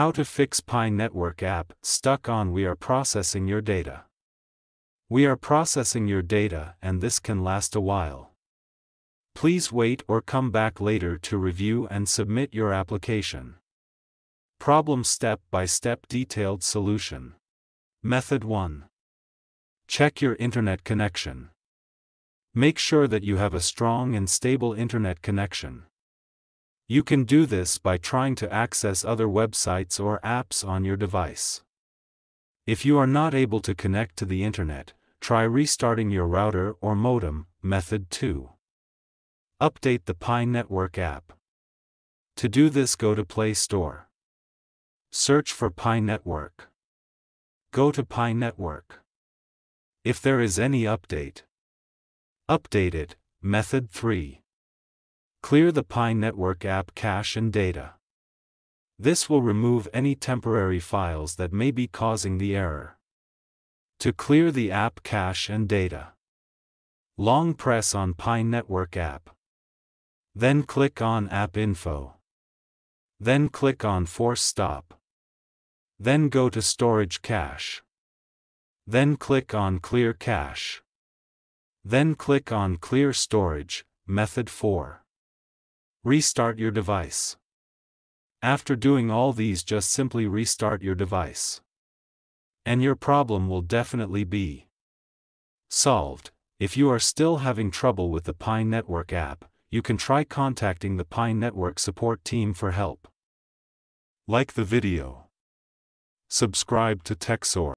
How to fix Pi Network app stuck on We are processing your data. We are processing your data and this can last a while. Please wait or come back later to review and submit your application. Problem Step by Step Detailed Solution. Method 1. Check your internet connection. Make sure that you have a strong and stable internet connection. You can do this by trying to access other websites or apps on your device. If you are not able to connect to the internet, try restarting your router or modem. Method 2. Update the Pi Network app. To do this go to Play Store. Search for Pi Network. Go to Pi Network. If there is any update, update it. Method 3. Clear the Pi Network app cache and data. This will remove any temporary files that may be causing the error. To clear the app cache and data, long press on Pi Network app. Then click on App Info. Then click on Force Stop. Then go to Storage Cache. Then click on Clear Cache. Then click on Clear Storage, Method 4. Restart your device. After doing all these just simply restart your device. And your problem will definitely be solved. If you are still having trouble with the Pi Network app, you can try contacting the Pi Network support team for help. Like the video. Subscribe to Techsore.